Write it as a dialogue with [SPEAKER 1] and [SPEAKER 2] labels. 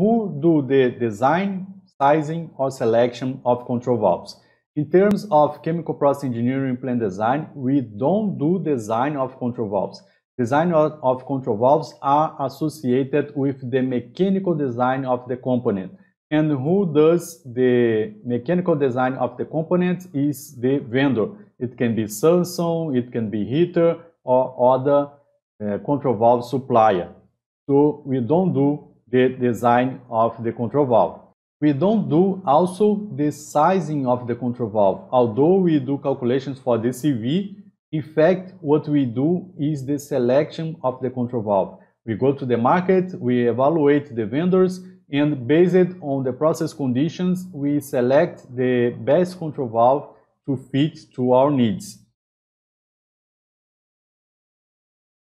[SPEAKER 1] who do the design, sizing, or selection of control valves? In terms of chemical process engineering plant design, we don't do design of control valves. Design of, control valves are associated with the mechanical design of the component. And who does the mechanical design of the component is the vendor. It can be Samson, it can be Hiter, or other uh, control valve supplier. So we don't do the design of the control valve. We don't do also the sizing of the control valve. Although we do calculations for the CV, in fact, what we do is the selection of the control valve. We go to the market, we evaluate the vendors, and based on the process conditions, we select the best control valve to fit to our needs.